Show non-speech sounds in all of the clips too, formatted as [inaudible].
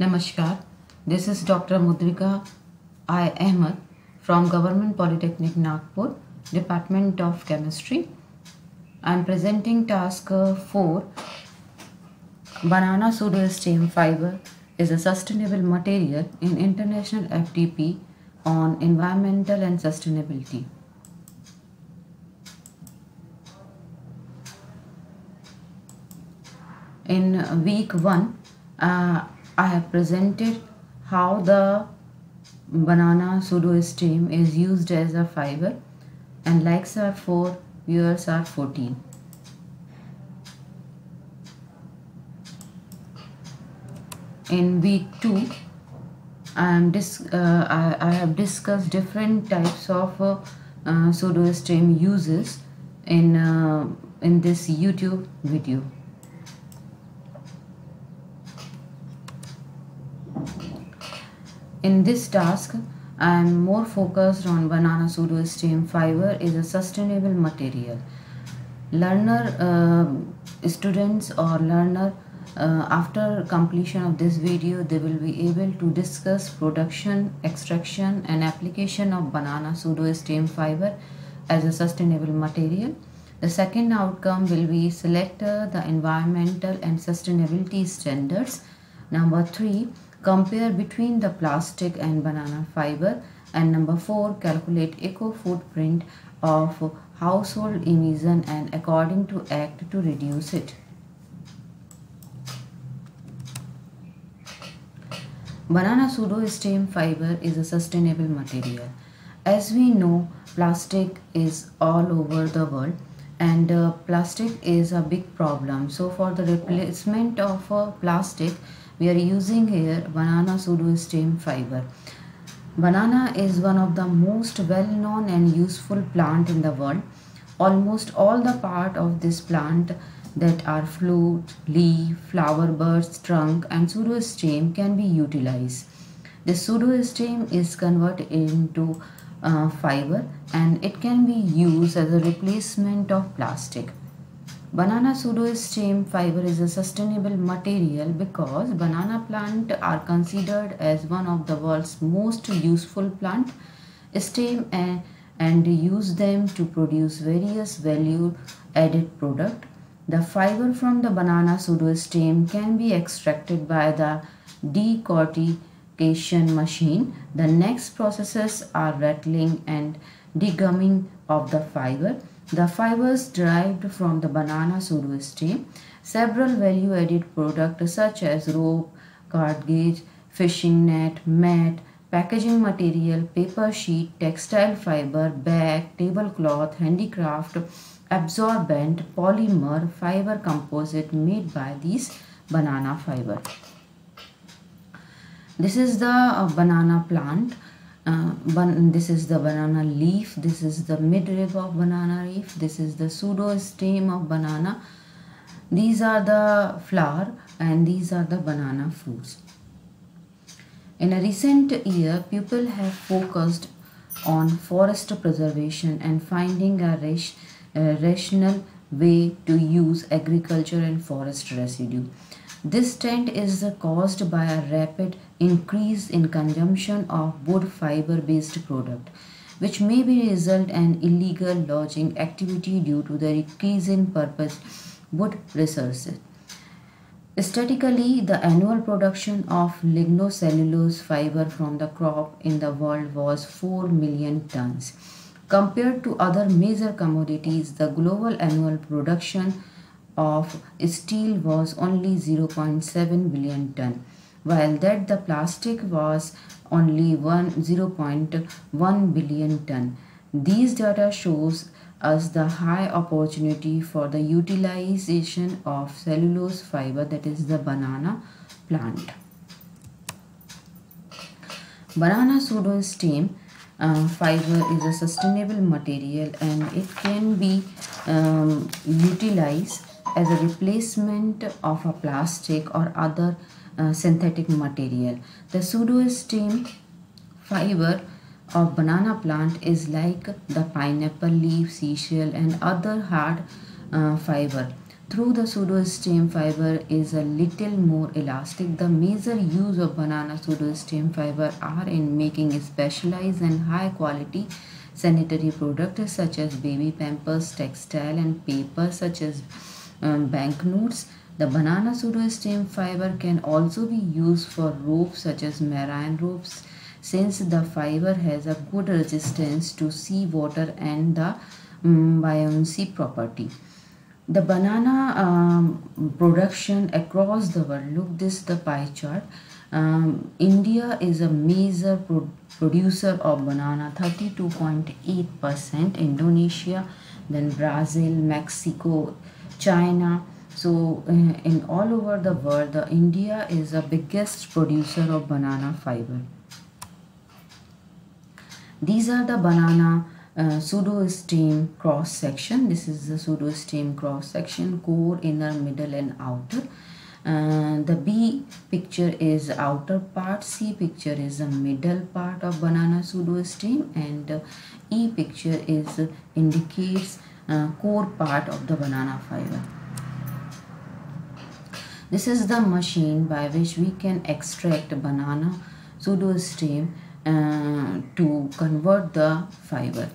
Namaskar. This is Dr. Mudrika I. Ahmed from Government Polytechnic Nagpur, Department of Chemistry. I am presenting task uh, 4. Banana pseudostem fiber is a sustainable material in International FTP on environmental and sustainability. In week 1, uh, I have presented how the banana pseudostem is used as a fiber and likes are 4, viewers are 14. In week 2, I, am dis- uh, I, I have discussed different types of uh, uh, uses in, uh, in this YouTube video. In this task, I am more focused on banana pseudostem fiber is a sustainable material. Learner, uh, students or learner uh, after completion of this video they will be able to discuss production, extraction and application of banana pseudostem fiber as a sustainable material. The second outcome will be select uh, the environmental and sustainability standards. Number three, compare between the plastic and banana fiber. And number 4 calculate eco footprint of household emission and according to act to reduce it. Banana pseudostem fiber is a sustainable material. As we know plastic is all over the world and uh, plastic is a big problem. So for the replacement of uh, plastic we are using here banana pseudostem fiber. Banana is one of the most well known and useful plant in the world. Almost all the part of this plant that are fruit leaf flower buds trunk and pseudostem can be utilized. The pseudostem is converted into uh, fiber and it can be used as a replacement of plastic Banana pseudostem fiber is a sustainable material because banana plant are considered as one of the world's most useful plant stem and, and use them to produce various value added product. The fiber from the banana pseudostem can be extracted by the decortication machine. The next processes are retting and degumming of the fiber the fibers derived from the banana pseudostem, several value-added products such as rope, cordage, fishing net, mat, packaging material, paper sheet, textile fiber, bag, tablecloth, handicraft, absorbent, polymer, fiber composite made by these banana fiber. This is the uh, banana plant uh, this is the banana leaf. This is the midrib of banana leaf. This is the pseudo stem of banana. These are the flower and these are the banana fruits. In a recent year people have focused on forest preservation and finding a, a rational way to use agriculture and forest residue this trend is caused by a rapid increase in consumption of wood fiber based product which may be result in illegal logging activity due to the decrease in purpose wood resources. Statistically, the annual production of lignocellulose fiber from the crop in the world was 4 million tons. Compared to other major commodities, the global annual production of steel was only 0.7 billion ton while that the plastic was only 1 0.1 billion ton. These data shows us the high opportunity for the utilization of cellulose fiber that is the banana plant. Banana pseudostem uh, fiber is a sustainable material and it can be um, utilized as a replacement of a plastic or other uh, synthetic material. The pseudostem fiber of banana plant is like the pineapple leaf, sisal and other hard uh, fiber. through the pseudostem fiber is a little more elastic. The major use of banana pseudostem fiber are in making specialized and high quality sanitary products such as baby pampers, textile and paper such as um, banknotes. The banana pseudostem fiber can also be used for ropes such as marine ropes since the fiber has a good resistance to seawater and the um, buoyancy property. The banana um, production across the world look this the pie chart. Um, india is a major pro producer of banana 32.8 percent. Indonesia then brazil mexico china. So uh, in all over the world the india is the biggest producer of banana fiber. These are the banana uh, pseudostem cross section this is the pseudostem cross section core inner middle and outer. Uh, the B picture is outer part C picture is the middle part of banana pseudo pseudostem and uh, E picture is core part of the banana fiber this is the machine by which we can extract banana pseudostem uh, to convert the fiber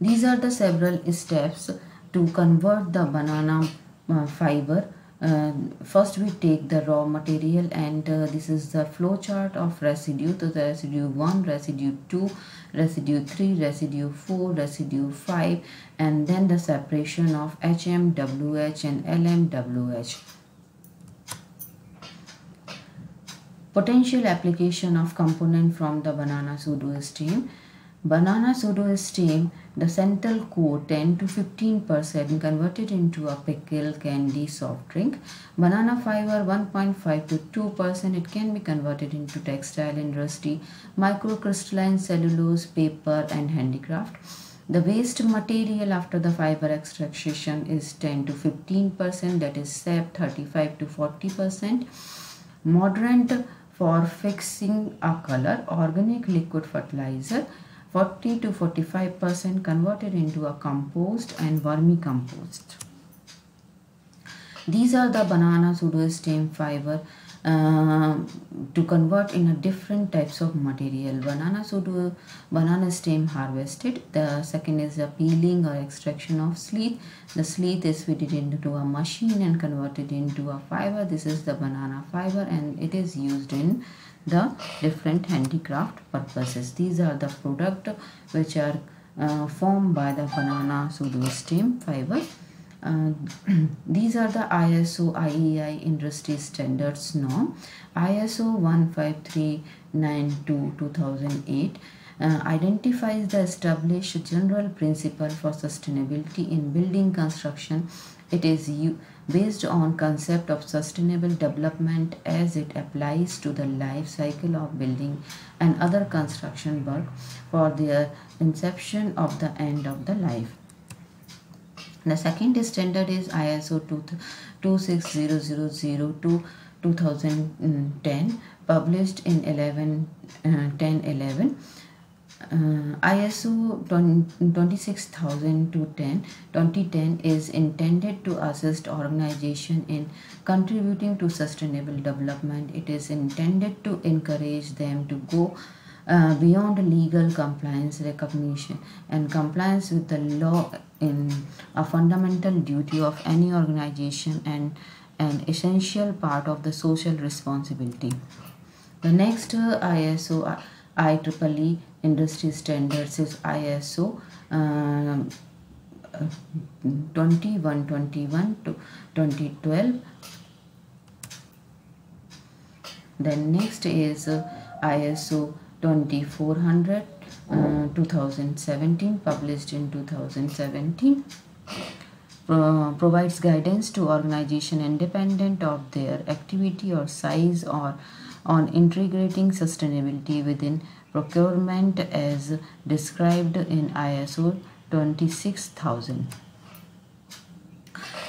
these are the several steps to convert the banana uh, fiber. Uh, first we take the raw material and uh, this is the flow chart of residue. So the residue 1, residue 2, residue 3, residue 4, residue 5 and then the separation of HMWH and LMWH. Potential application of component from the banana pseudostem. Banana pseudostem the central core 10 to 15% converted into a pickle, candy, soft drink. Banana fiber 1.5 to 2% it can be converted into textile industry, microcrystalline cellulose, paper and handicraft. The waste material after the fiber extraction is 10 to 15% that is sap 35 to 40%. Mordant for fixing a color, organic liquid fertilizer 40 to 45 percent converted into a compost and vermicompost. These are the banana pseudostem fiber uh, to convert in a different types of material. Banana pseudo banana stem harvested. The second is the peeling or extraction of sleet The sleet is fitted into a machine and converted into a fiber. This is the banana fiber and it is used in the different handicraft purposes. These are the product which are uh, formed by the banana pseudostem fiber. Uh, [clears throat] these are the ISO IEI industry standards norm. ISO 15392 2008 uh, identifies the established general principle for sustainability in building construction. It is based on concept of sustainable development as it applies to the life cycle of building and other construction work for their inception of the end of the life. The second standard is ISO 26000 2010 published in 11 uh, 10 11 uh, ISO 26000 to 10 2010 is intended to assist organization in contributing to sustainable development. It is intended to encourage them to go uh, beyond legal compliance recognition and compliance with the law in a fundamental duty of any organization and an essential part of the social responsibility. The next uh, ISO IEEE industry standards is ISO um, uh, 2121 to 2012 then next is uh, ISO 2400 uh, 2017 published in 2017 uh, provides guidance to organization independent of their activity or size or on integrating sustainability within procurement as described in ISO 26000.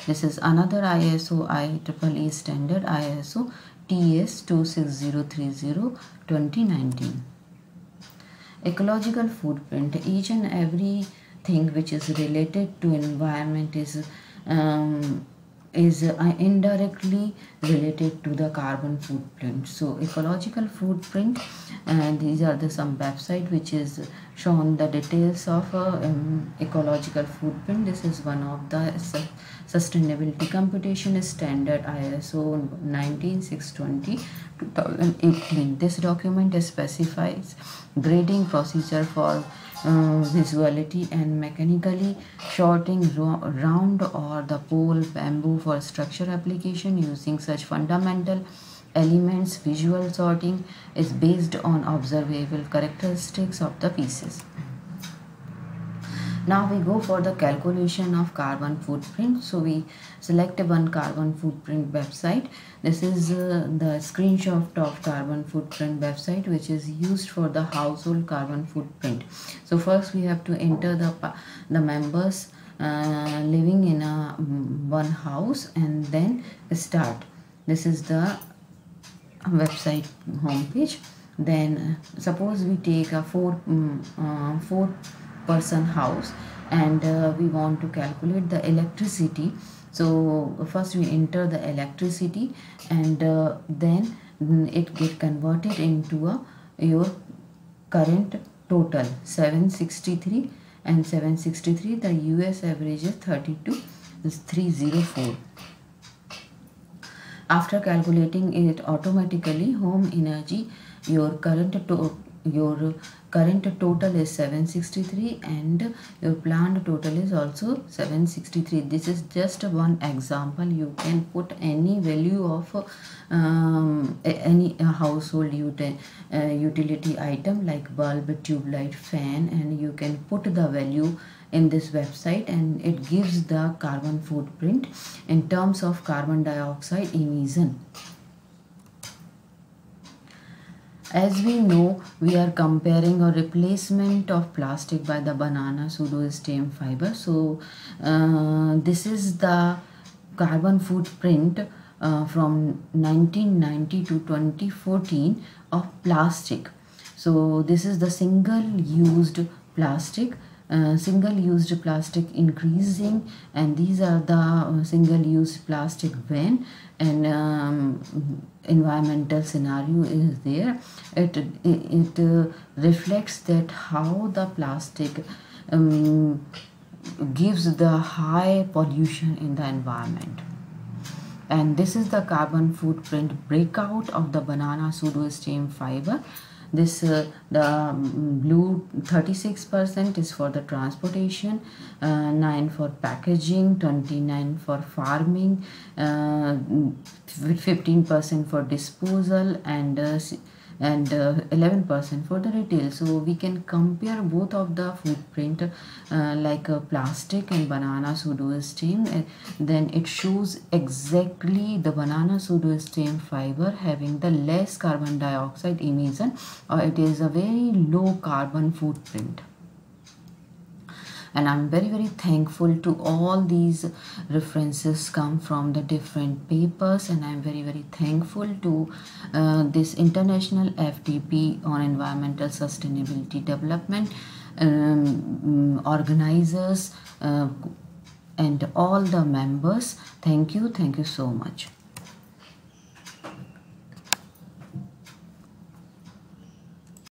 This is another ISO IEEE standard ISO TS 26030 2019. Ecological footprint. Each and every thing which is related to environment is um, is uh, indirectly related to the carbon footprint so ecological footprint and these are the some website which is shown the details of uh, um, ecological footprint this is one of the sustainability computation standard iso 19620 2018 this document specifies grading procedure for uh, visuality and mechanically shorting round or the pole bamboo for structure application using such fundamental elements. Visual sorting is based on observable characteristics of the pieces now we go for the calculation of carbon footprint. So we select one carbon footprint website. This is uh, the screenshot of carbon footprint website which is used for the household carbon footprint. So first we have to enter the the members uh, living in a mm, one house and then start. This is the website homepage. Then suppose we take a four um, uh, four person house and uh, we want to calculate the electricity. So first we enter the electricity and uh, then it get converted into a your current total 763 and 763 the US average is 32 is 304 after calculating it automatically home energy your current to your current total is 763 and your planned total is also 763 this is just one example. You can put any value of um, any household uh, utility item like bulb tube light fan and you can put the value in this website and it gives the carbon footprint in terms of carbon dioxide emission as we know we are comparing a replacement of plastic by the banana pseudostem fiber. So uh, this is the carbon footprint uh, from 1990 to 2014 of plastic. So this is the single used plastic uh, single-used plastic increasing and these are the uh, single-use plastic when an um, environmental scenario is there. It it, uh, reflects that how the plastic um, gives the high pollution in the environment. And this is the carbon footprint breakout of the banana pseudostem fiber this uh, the um, blue 36% is for the transportation uh, 9 for packaging 29 for farming 15% uh, for disposal and uh, and 11% uh, for the retail. So we can compare both of the footprint uh, like a plastic and banana pseudostem uh, then it shows exactly the banana pseudostem fiber having the less carbon dioxide emission. Or it is a very low carbon footprint and i'm very very thankful to all these references come from the different papers. And i'm very very thankful to uh, this international ftp on environmental sustainability development um, organizers uh, and all the members. Thank you. Thank you so much